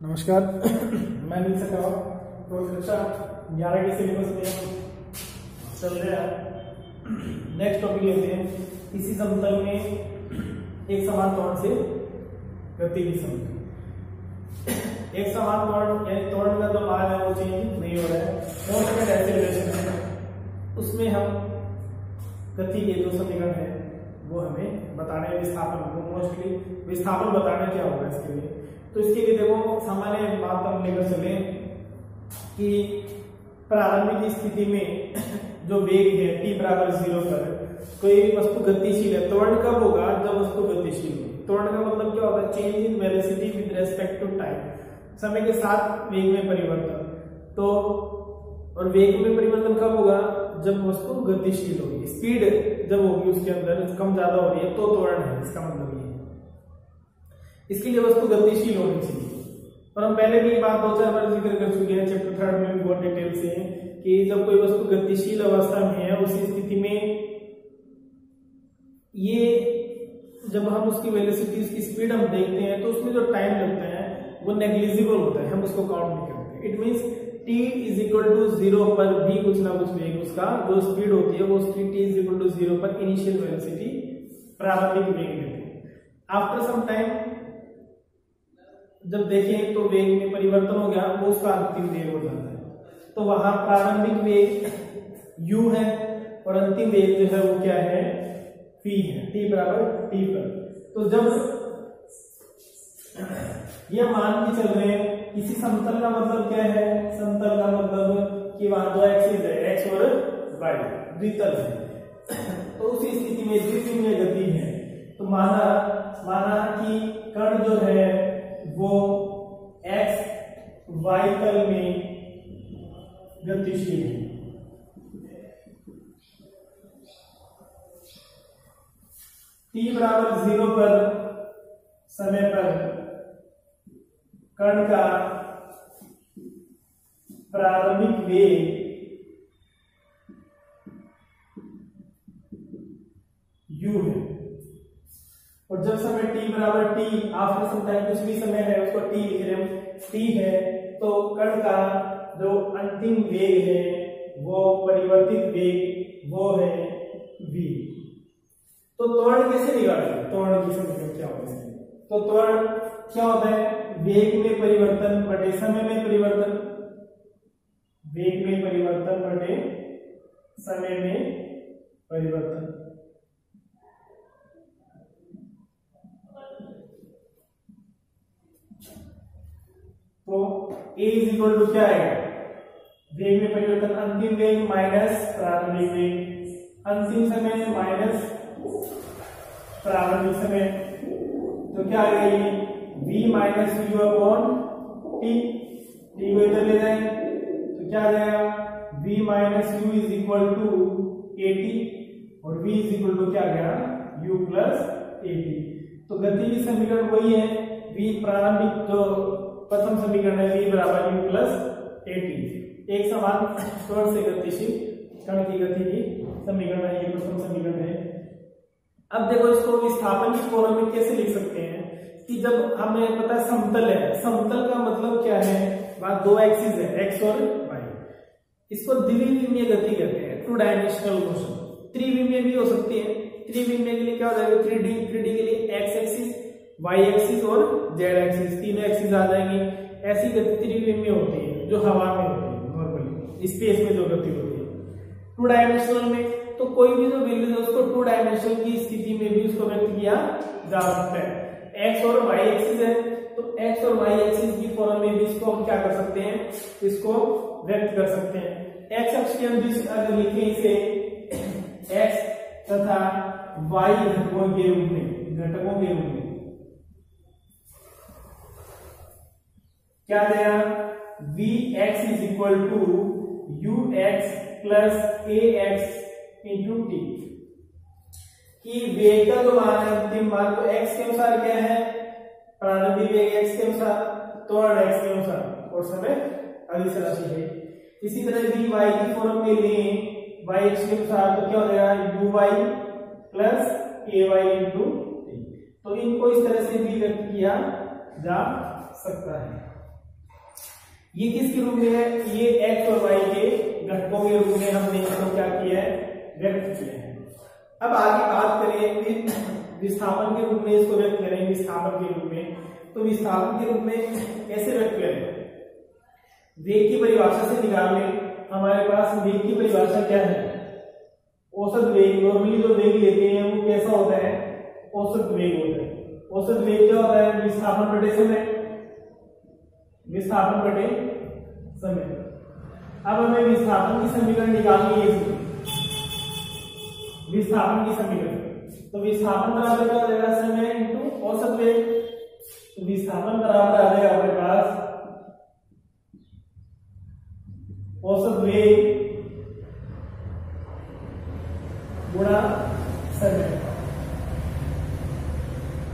नमस्कार। मैं नील सकवा कक्षा ग्यारह के सिलेबस में चल रहे नेक्स्ट टॉपिक लेते हैं। इसी समतल में एक समान तौर से गति की समतल एक समान तौर यानी तौर का जो मान है, वो चेंज नहीं हो रहा है। मोस्ट में ऐसे रिलेशन है? उसमें हम गति के जो समीकरण है, वो हमें बताने विस्थापन। मोस्टली विस्थापन बताने क्या होगा इसके लिए? तो इसके लिए देखो, सामान्य बात हम लेकर चले कि प्रारंभिक स्थिति में जो वेग है टी बराबर ज़ीरो पर कोई वस्तु गतिशील है। त्वरण कब होगा? जब वस्तु गतिशील हो। त्वरण का मतलब क्या होगा change in velocity with respect to time समय के साथ वेग में परिवर्तन। तो और वेग में परिवर्तन कब होगा? जब वस्तु गतिशील होगी। स्पीड जब होगी उसके अंदर, कम ज़्यादा हो रही है तो त्वरण है, इसका मतलब इसके लिए वस्तु गतिशील होनी चाहिए। और हम पहले भी बात दो चार बार ज़िक्र कर चुके हैं चैप्टर थर्ड में भी बहुत डिटेल से कि जब कोई वस्तु गतिशील अवस्था में है, उसी स्थिति में ये जब हम उसकी वेलोसिटी की स्पीड हम देखते हैं तो उसमें जो टाइम लगता है, वो नेग्लिजिबल होता है। हम उसको काउंट नहीं करते। It means T is equal to zero पर भी कुछ ना कुछ वेग उसका जो स्पीड होती है, वो उसकी T is equal to zero पर इनिशियल वेलोसिटी प्रारंभिक वेग हैं। आफ्टर सम टाइम जब देखें तो वेग में परिवर्तन हो गया, वो उसका अंतिम वेग हो जाता है। तो वहाँ प्रारंभिक वेग u है और अंतिम वेग जो है वो क्या है? V है। T बराबर t पर। तो जब ये मान के चल रहे हैं, इसी समतल का मतलब क्या है? समतल का मतलब कि वहाँ दो एक्सिस है, x और y, द्वितल है। तो उसी स्थिति में द्वितीय गति है। तो माना माना कि कण जो है वो एक्स वाई तल में गतिशील है। टी बराबर ज़ीरो पर समय पर कण का प्रारंभिक वेग यू है। और जब समय t बराबर t आफ्टर सम टाइम कुछ भी समय है, उसको t लिख रहे हम t है तो कण का जो अंतिम वेग है, वो परिवर्तित वेग, वो है v. तो त्वरण कैसे निकालेंगे त्वरण की समीकरण क्या होता है? तो त्वरण क्या होता है? वेग में परिवर्तन बटे समय में परिवर्तन। वेग में परिवर्तन बटे समय में परिवर्तन तो a इज़ इक्वल टू क्या है? वेग में परिवर्तन अंतिम वेग माइनस प्रारंभिक वेग। अंतिम समय माइनस प्रारंभिक समय। तो क्या आ गया ये? V minus U upon T T को इधर ले जाए। तो क्या आ जाएगा? V minus U is equal to A T और v इज़ इक्वल टू क्या आ गया? U प्लस ए टी तो गति की समीकरण वही है। V प्रारंभिक जो प्रथम समीकरण है v बराबर u प्लस ए टी एक समान स्वर से गतिशील, कण की गति की समीकरण है, ये प्रथम समीकरण है। अब देखो इसको विस्थापन की फॉर्म में कैसे लिख सकते हैं? कि जब हमें पता है समतल है, समतल का मतलब क्या है? वहाँ दो एक्सिस है एक्स और वाई इसको द्विविमीय गति कहते हैं टू डायमेंशनल मोशन त्रिविमीय भी हो सकती है। त्रिविमीय के लिए क्या हो जाएगा? थ्री डी थ्री डी के लिए एक्स एक्सिस वाई एक्सिस और जेड एक्सिस तीनों एक्सिस आ जाएँगी। ऐसी गति त्रिविमीय होती है, जो हवा में होती है नॉर्मली स्पेस में जो गति होती है। टू डायमेंशनल में तो कोई भी जो वैल्यू है, उसको टू डायमेंशनल की स्थिति में भी उसको व्यक्त किया जा सकता है। एक्स और वाई एक्सिस है तो एक्स और वाई एक्सिस की फॉर्म में भी इसको हम क्या कर सकते हैं? इसको व्यक्त कर सकते हैं। एक्स अक्ष के हम जिस अगर लिखे इसे एक्स तथा वाई घटकों के रूप में, घटकों के रूप में। क्या देगा V X is equal to U X plus A X into T कि वेग का जो मान है अंतिम मान तो x के अनुसार क्या है? प्रारंभिक वेग x के अनुसार त्वरण x के अनुसार, और समय अदिश राशि है। इसी तरह भी y की फॉर्म में लें y x के अनुसार तो क्या हो जाएगा? U y plus A Y into T तो इनको इस तरह से भी व्यक्त किया जा सकता है। ये किसके रूप में है? ये एक्स और वाई के घटकों के रूप में हमने इसको क्या किया है? व्यक्त किया है। अब आगे बात करें विस्थापन के रूप में, इसको व्यक्त करें विस्थापन के रूप में। तो विस्थापन के रूप में कैसे व्यक्त करें? वेग की परिभाषा से निकाल। हमारे पास वेग की परिभाषा क्या है? औसत वेग नॉर्मली जो वेग लेते हैं, वो कैसा होता है? औसत वेग होता है। औसत वेग क्या होता है? विस्थापन बटे समय विस्थापन बटे समय। अब हमें विस्थापन की समीकरण निकालनी है विस्थापन की समीकरण। तो विस्थापन बराबर क्या हो जाएगा? समय इंटू औसत वेग तो विस्थापन बराबर आ जाएगा हमारे पास औसत वेग गुणा समय।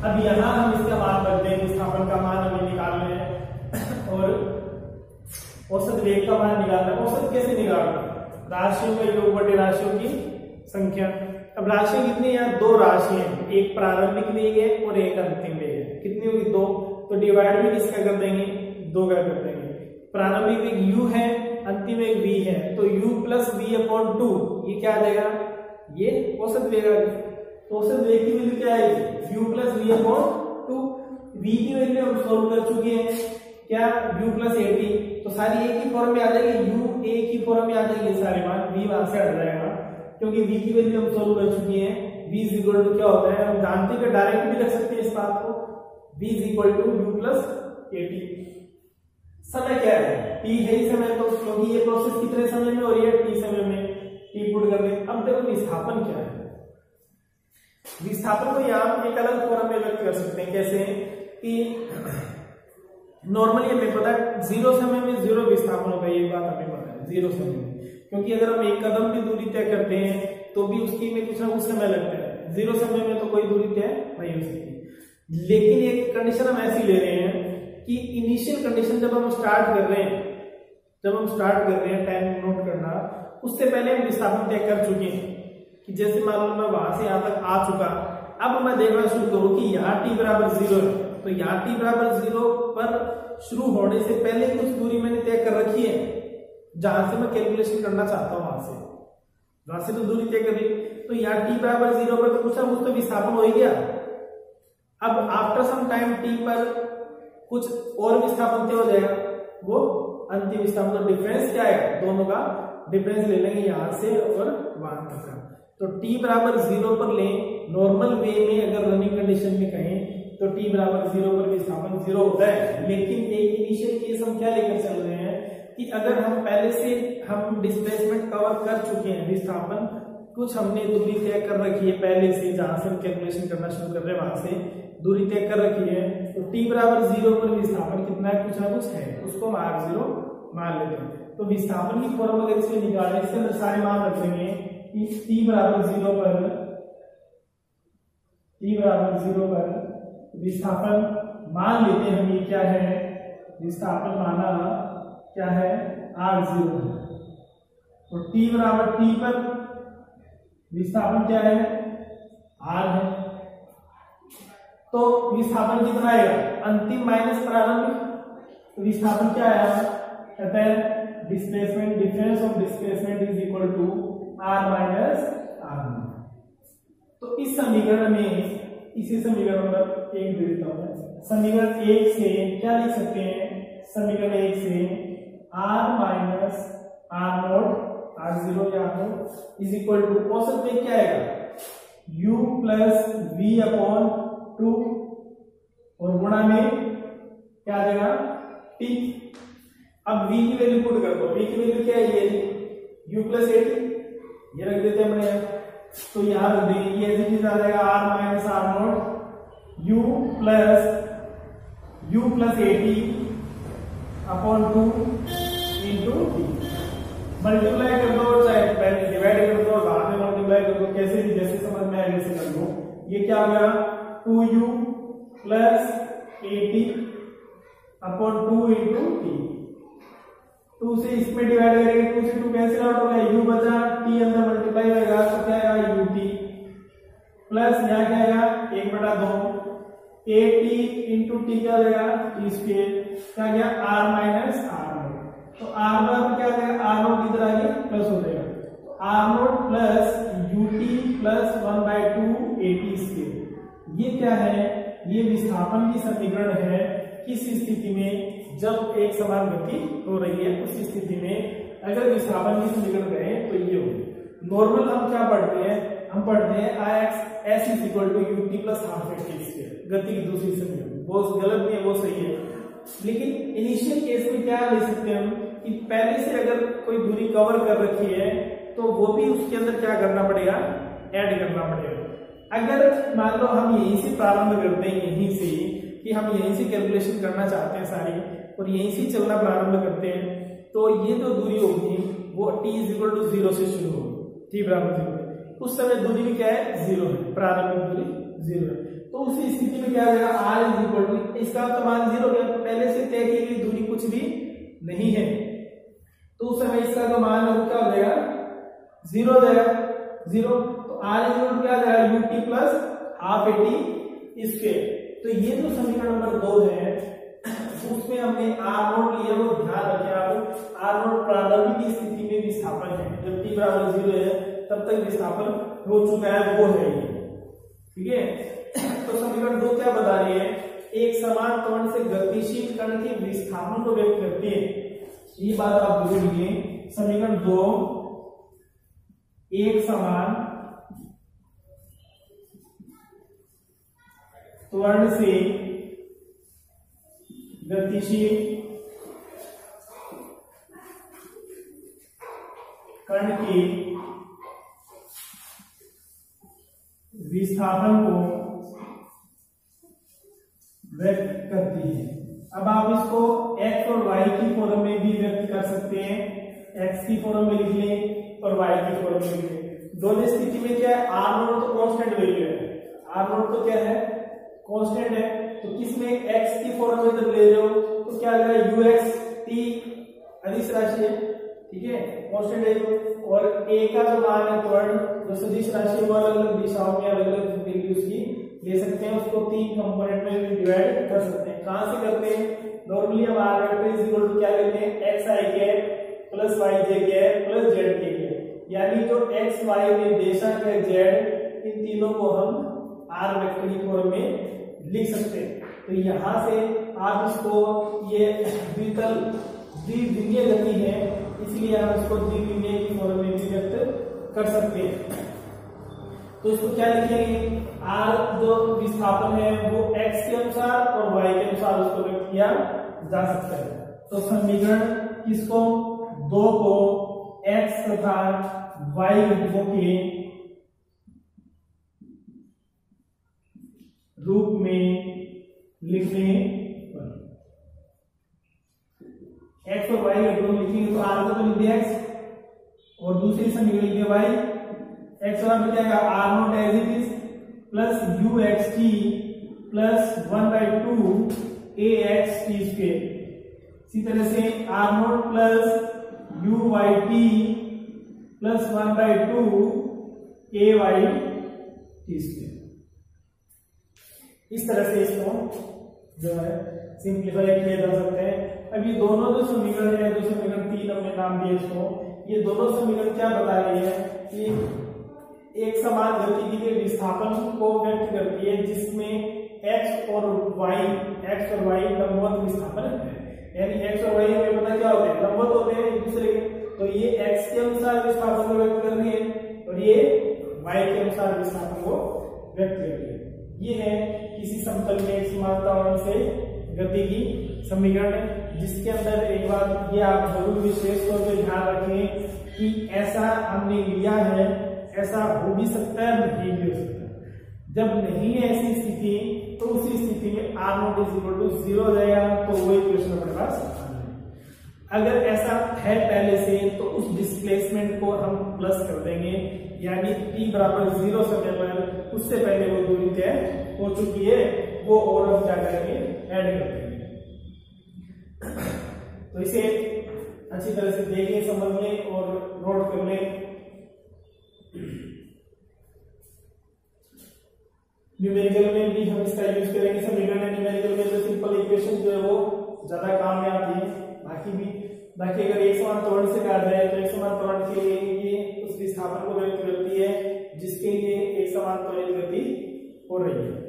अब यहाँ हम इसका मान करते हैं विस्थापन का मान हमें निकालना है। और औसत वेग का मान निकालना है। औसत कैसे निकालना राशियों का योग बटे राशियों की संख्या। अब राशि कितनी है? दो राशि है। एक प्रारंभिक वेग है और एक अंतिम वेग है। कितनी होगी? दो। तो डिवाइड भी किसका कर देंगे? दो का कर देंगे। प्रारंभिक वेग u है, अंतिम एक v है। तो u plus V upon two ये क्या आ जाएगा? ये औसत वेग तो औसत वेग की वैल्यू क्या आएगी? u plus V upon two v की वैल्यू हम सॉल्व कर चुके हैं। क्या u प्लस एटी तो सारी एक ही फॉर्म में आ जाएगी, u, a की फॉर्म में आ जाएगी सारे मान v वहाँ से हट जाएगा क्योंकि v की वैल्यू हम सॉल्व कर चुके हैं. V इज़ इक्वल टू क्या होता है? हम जानते हैं डायरेक्ट भी रख सकते हैं इस बात को. V is equal to u plus A समय क्या है? T है ही समय तो क्योंकि ये प्रोसेस कितने समय में हो रही है? T समय में. T पुट कर दे अब देखो विस्थापन क्या है. विस्थापन को यहाँ एक अलग फॉर्म में व्यक्त कर सकते हैं. कैसे? कि नॉर्मली हमें पता है ज़ीरो समय में ज़ीरो विस्थापन होगा ये बात हमें पता है ज़ीरो समय में क्योंकि अगर हम एक कदम की दूरी तय करते हैं तो भी उसकी में कुछ ना कुछ समय लगता है। ज़ीरो समय में तो कोई दूरी तय नहीं हो सकती। लेकिन एक कंडीशन हम ऐसी ले रहे हैं कि इनिशियल कंडीशन जब हम स्टार्ट कर रहे हैं, जब हम स्टार्ट कर रहे हैं टाइम नोट करना, उससे पहले हम विस्थापन तय कर चुके हैं कि जैसे मान लो मैं वहाँ से यहाँ तक आ चुका, अब मैं देखना शुरू करूँ कि यहाँ टी बराबर ज़ीरो है। तो यहाँ टी बराबर ज़ीरो पर शुरू होने से पहले कुछ दूरी मैंने तय कर रखी है, जहाँ से मैं कैलकुलेशन करना चाहता हूँ वहाँ से। वहाँ से तो दूरी तय कर तो यहाँ टी बराबर ज़ीरो पर तो कुछ ना कुछ तो विस्थापन हो ही गया। अब आफ्टर सम टाइम टी पर कुछ और विस्थापन तय हो जाएगा। वो अंतिम विस्थापन तो डिफरेंस क्या है? दोनों का डिफरेंस ले लेंगे यहाँ से और वहाँ तक का। तो टी बराबर ज़ीरो पर लें नॉर्मल वे में अगर रनिंग कंडीशन में कहें तो t बराबर ज़ीरो पर विस्थापन ज़ीरो होता है। लेकिन एक इनिशियल केस हम क्या लेकर चल रहे हैं कि अगर हम पहले से हम डिस्प्लेसमेंट कवर कर चुके हैं, विस्थापन, कुछ हमने दूरी तय कर रखी है पहले से, जहाँ से हम कैलकुलेशन करना शुरू कर रहे हैं, वहाँ से दूरी तय कर रखी है तो t बराबर ज़ीरो पर विस्थापन कितना है? कुछ ना कुछ है। उसको हम आर ज़ीरो मान लेते हैं। तो विस्थापन की फॉर्म अगर इसमें निकालें इसके अंदर सारे मान रखेंगे कि t बराबर ज़ीरो पर, t बराबर ज़ीरो पर विस्थापन मान लेते हैं ये क्या है? विस्थापन माना क्या है? आर ज़ीरो तो t बराबर t पर विस्थापन क्या है? आर है। तो विस्थापन कितना आएगा? अंतिम माइनस प्रारंभिक। तो विस्थापन क्या आया? कहते हैं displacement difference of displacement is equal to R minus R तो इस समीकरण में, इसी समीकरण नंबर एक दे देता हूँ। समीकरण एक से क्या लिख सकते हैं? समीकरण एक से R minus R naught R zero is equal to औसत में क्या आएगा? U plus V upon two और गुणा में क्या आ जाएगा? टी अब v की वैल्यू पुट कर। दो v की वैल्यू क्या है ये? U प्लस एट ये रख देते हैं अपने। तो यहाँ रख देंगे। ये आ जाएगा। R minus R naught u plus u plus A T upon two into T multiply कर दो, चाहे पहले डिवाइड कर दो, बाद में मल्टीप्लाई कर दो, कैसे भी, जैसे समझ में आए वैसे कर दो। ये क्या हो गया? Two U plus A T upon two into T two से इसमें डिवाइड करेंगे टू से टू कैंसिल आउट हो गया? यू बचा टी अंदर मल्टीप्लाई होगा तो क्या आएगा? यू टी प्लस यहाँ क्या आएगा? एक बटा दो। ए टी इंटू टी क्या टी स्क्वेयर क्या गया? आर माइनस आर तो आर नॉट क्या आ जाएगा आर नॉट इधर आगे प्लस हो जाएगा. R naught plus U T plus one by two A T square ये क्या है? ये विस्थापन की समीकरण है किस स्थिति में? जब एक समान गति हो रही है, उस स्थिति में अगर विस्थापन की समीकरण करें तो ये होगी। नॉर्मल हम क्या पढ़ते हैं? हम पढ़ते हैं I X S is equal to U T plus half A T T स्क्वायर गति की दूसरी समीकरण वो गलत नहीं है वो सही है। लेकिन इनिशियल केस में क्या ले सकते हैं हम? कि पहले से अगर कोई दूरी कवर कर रखी है तो वो भी उसके अंदर क्या करना पड़ेगा? ऐड करना पड़ेगा। अगर मान लो हम यहीं से प्रारंभ करते हैं, यहीं से कि हम यहीं से कैलकुलेशन करना चाहते हैं सारी, और यहीं से चलना प्रारंभ करते हैं तो ये जो तो दूरी होगी, वो T is equal to zero से शुरू होगी। टी बराबर ज़ीरो उस समय दूरी भी क्या है? ज़ीरो है। प्रारंभिक दूरी ज़ीरो है। तो उसी स्थिति में क्या जाएगा आर इज़ इक्वल टू इसका तो मान ज़ीरो गया पहले से तय की गई दूरी कुछ भी नहीं है। तो उस समय इसका जो मान क्या हो जाएगा? ज़ीरो जाएगा। ज़ीरो तो आर इज़ इक्वल क्या जाएगा? U T plus half A T इसके तो ये जो समीकरण नंबर दो है, उसमें हमने आर नोट लिया वो ध्यान रखें आप। आर नोट प्रारंभिक स्थिति में विस्थापन है। जब टी बराबर ज़ीरो है। तब तक विस्थापन हो चुका है, वो है ये। ठीक है? तो समीकरण दो क्या बता रही है? एक समान त्वरण से गतिशील कण के विस्थापन को व्यक्त करती है। ये बात आप ज़रूर समीकरण दो, एक समान त्वरण से गतिशील कण के विस्थापन को व्यक्त करती है। अब आप इसको x और y की फॉर्म में भी व्यक्त कर सकते हैं। X की फॉर्म में लिख लें और y की फॉर्म में लिख लें। दोनों स्थिति में क्या है? R नोट तो कांस्टेंट वैल्यू है। R नोट तो क्या है? कांस्टेंट है। तो किसमें x की फॉर्म में जब ले रहे हो तो क्या आ जाएगा? Ux t अदिश राशि है। ठीक है? है और a का जो मान है, त्वरण, जो सदिश राशि वो अलग अलग दिशाओं में अलग अलग वैल्यूज़ की ले सकते हैं, उसको तीन कंपोनेंट में डिवाइड कर सकते हैं। कहाँ से करते हैं? नॉर्मली हम R vector is equal to क्या लेते हैं? एक्स आई के प्लस वाई जे के प्लस जेड के के यानी जो एक्स वाई निर्देशक है जेड इन तीनों को हम आर वेक्टर की फॉर्म में लिख सकते हैं। तो यहाँ से आप इसको ये द्वितल द्विविमीय गति है इसलिए हम इसको द्विविमीय की फॉर्म में भी व्यक्त कर सकते हैं। तो इसको क्या लिखेंगे? आर जो विस्थापन है, वो एक्स के अनुसार और वाई के अनुसार उसको व्यक्त किया जा सकता है। तो समीकरण किसको? दो को एक्स तथा वाई घटकों के रूप में लिखने पर एक्स और वाई में लिखेंगे तो आर को तो लिख दिया एक्स और दूसरी समीकरण लिखे वाई एक्स और मिल जाएगा R naught as it is plus U X T plus one by two A X T square इसी तरह से R naught plus U Y T plus one by two A Y T square इस तरह से इसको जो है simplify किया जा सकते हैं। अब ये दोनों जो समीकरण है, जो समीकरण तीन हमने नाम दिए इसको, ये दोनों समीकरण क्या बता रही है? कि एक समान गति के लिए विस्थापन को व्यक्त करती है, जिसमें x और y, x और y लंबवत विस्थापन है। यानी x और y में पता क्या होते हैं? लंबवत होते हैं एक दूसरे के। तो ये x के अनुसार विस्थापन को व्यक्त कर रही है और ये y के अनुसार विस्थापन को व्यक्त कर रही है। ये है किसी समतल में एक समानता से गति की समीकरण। जिसके अंदर एक बात ये आप ज़रूर विशेष तौर पर ध्यान रखें कि ऐसा हमने लिया है, ऐसा हो भी सकता है, नहीं भी हो सकता जब नहीं है ऐसी स्थिति तो उसी स्थिति में R naught is equal to zero जाएगा तो वही क्वेश्चन अपने पास अगर ऐसा है पहले से तो उस डिस्प्लेसमेंट को हम प्लस कर देंगे, यानी t बराबर ज़ीरो समय पर उससे पहले वो दूरी तय हो चुकी है, वो और हम क्या करेंगे? ऐड कर देंगे। इसे अच्छी तरह से देखें समझ लें और नोट कर लें। न्यूमेरिकल में भी हम इसका यूज़ करेंगे। समीकरण है न्यूमेरिकल में जो सिंपल इक्वेशन जो है वो ज़्यादा काम में आती है। बाकी भी, बाकी अगर एक समान त्वरण से काट रहे हैं तो एक समान त्वरण के लिए ये उस विस्थापन को व्यक्त करती है, जिसके लिए एक समान त्वरित गति हो रही है।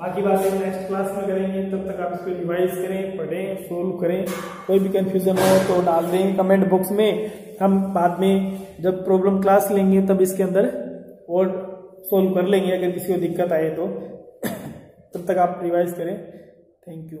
बाकी बातें नेक्स्ट क्लास में करेंगे। तब तक आप इसको रिवाइज करें, पढ़ें सोल्व करें। कोई भी कंफ्यूजन हो तो डाल दें कमेंट बॉक्स में। हम बाद में जब प्रॉब्लम क्लास लेंगे, तब इसके अंदर और सोल्व कर लेंगे, अगर किसी को दिक्कत आए तो। तब तक आप रिवाइज करें। Thank you